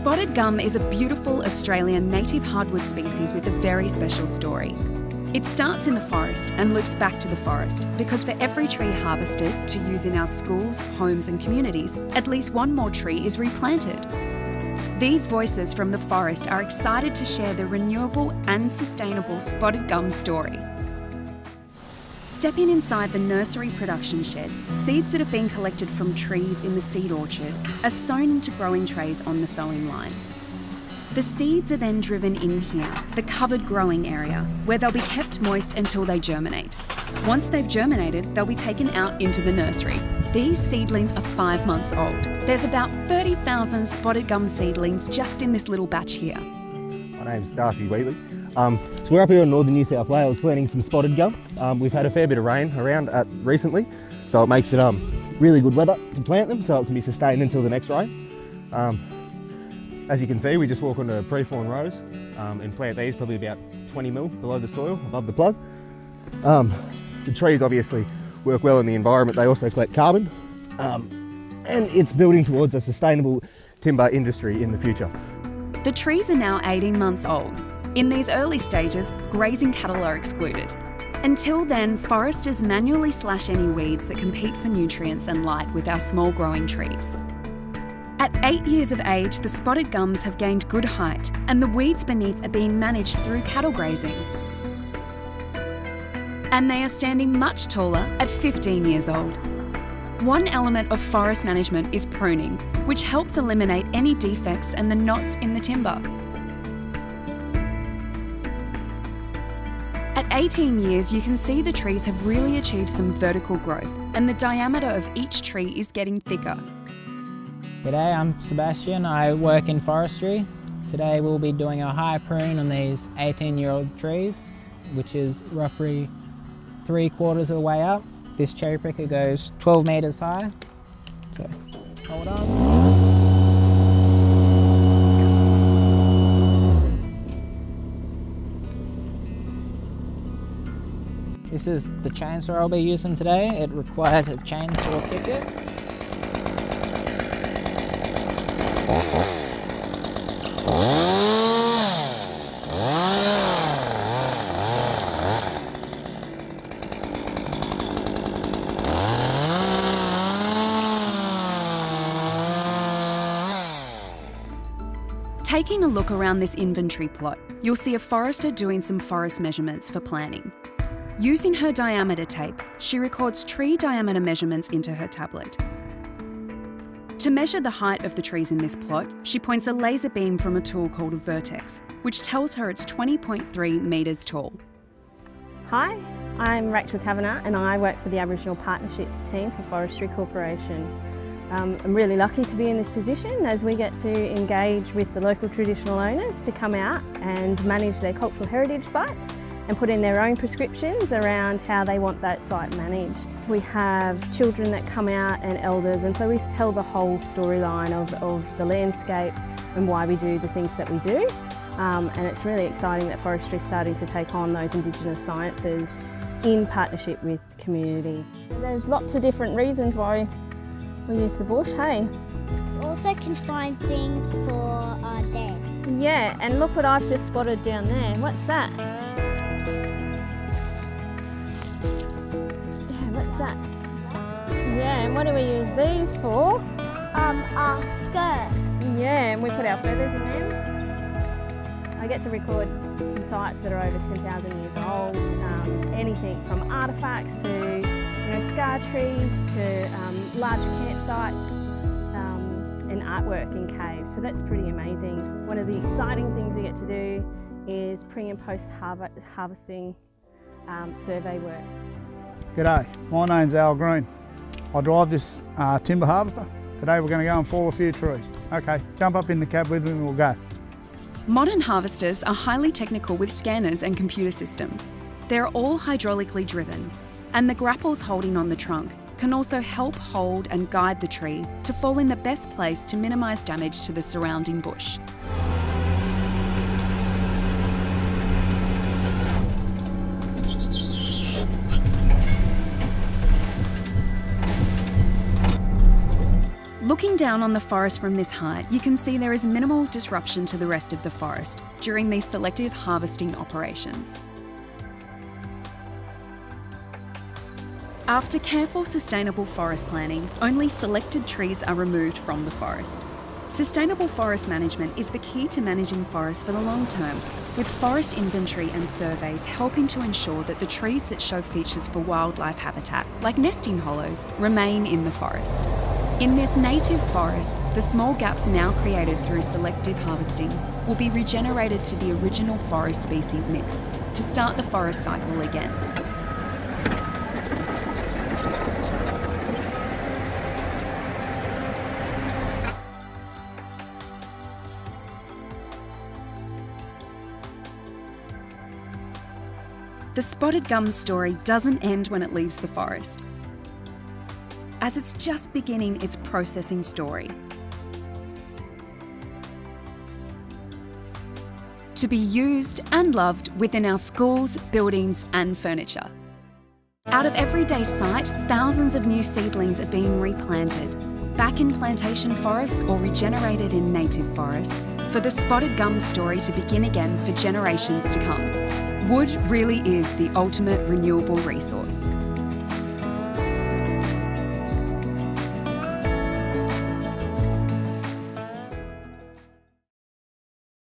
Spotted gum is a beautiful Australian native hardwood species with a very special story. It starts in the forest and loops back to the forest because for every tree harvested to use in our schools, homes, and communities, at least one more tree is replanted. These voices from the forest are excited to share the renewable and sustainable spotted gum story. Stepping inside the nursery production shed, seeds that have been collected from trees in the seed orchard are sown into growing trays on the sowing line. The seeds are then driven in here, the covered growing area, where they'll be kept moist until they germinate. Once they've germinated, they'll be taken out into the nursery. These seedlings are five months old. There's about 30,000 spotted gum seedlings just in this little batch here. My name's Darcy Wheatley. Um, so we're up here in northern New South Wales planting some spotted gum. Um, we've had a fair bit of rain around recently, so it makes it um, really good weather to plant them so it can be sustained until the next rain. Um, as you can see, we just walk onto pre-fawn rows um, and plant these probably about 20 mil below the soil, above the plug. Um, the trees obviously work well in the environment, they also collect carbon, and it's building towards a sustainable timber industry in the future. The trees are now 18 months old in these early stages, grazing cattle are excluded. Until then, foresters manually slash any weeds that compete for nutrients and light with our small growing trees. At eight years of age, the spotted gums have gained good height, and the weeds beneath are being managed through cattle grazing. And they are standing much taller at 15 years old. One element of forest management is pruning, which helps eliminate any defects and the knots in the timber. At 18 years, you can see the trees have really achieved some vertical growth and the diameter of each tree is getting thicker. G'day, I'm Sebastian. I work in forestry. Today we'll be doing a high prune on these 18 year old trees, which is roughly three quarters of the way up. This cherry picker goes 12 metres high. So hold on. This is the chainsaw I'll be using today. It requires a chainsaw ticket. Taking a look around this inventory plot, you'll see a forester doing some forest measurements for planning. Using her diameter tape, she records tree diameter measurements into her tablet. To measure the height of the trees in this plot, she points a laser beam from a tool called a vertex, which tells her it's 20.3 metres tall. Hi, I'm Rachel Kavanagh and I work for the Aboriginal Partnerships team for Forestry Corporation. Um, I'm really lucky to be in this position as we get to engage with the local traditional owners to come out and manage their cultural heritage sites and put in their own prescriptions around how they want that site managed. We have children that come out and elders and so we tell the whole storyline of, of the landscape and why we do the things that we do. Um, and it's really exciting that forestry is starting to take on those Indigenous sciences in partnership with community. There's lots of different reasons why we use the bush, hey? Also can find things for our day. Yeah, and look what I've just spotted down there. What's that? That? Yeah, and what do we use these for? Um, our skirt. Yeah, and we put our feathers in them. I get to record some sites that are over 10,000 years old, um, anything from artefacts to you know, scar trees to um, large campsites um, and artwork in caves. So that's pretty amazing. One of the exciting things we get to do is pre and post harvesting um, survey work. G'day, my name's Al Green. I drive this uh, timber harvester. Today we're going to go and fall a few trees. Okay, jump up in the cab with me and we'll go. Modern harvesters are highly technical with scanners and computer systems. They're all hydraulically driven, and the grapples holding on the trunk can also help hold and guide the tree to fall in the best place to minimise damage to the surrounding bush. Looking down on the forest from this height, you can see there is minimal disruption to the rest of the forest during these selective harvesting operations. After careful sustainable forest planning, only selected trees are removed from the forest. Sustainable forest management is the key to managing forests for the long term, with forest inventory and surveys helping to ensure that the trees that show features for wildlife habitat, like nesting hollows, remain in the forest. In this native forest, the small gaps now created through selective harvesting will be regenerated to the original forest species mix to start the forest cycle again. The spotted gum story doesn't end when it leaves the forest, as it's just beginning its processing story. To be used and loved within our schools, buildings, and furniture. Out of everyday sight, thousands of new seedlings are being replanted, back in plantation forests or regenerated in native forests, for the spotted gum story to begin again for generations to come. Wood really is the ultimate renewable resource.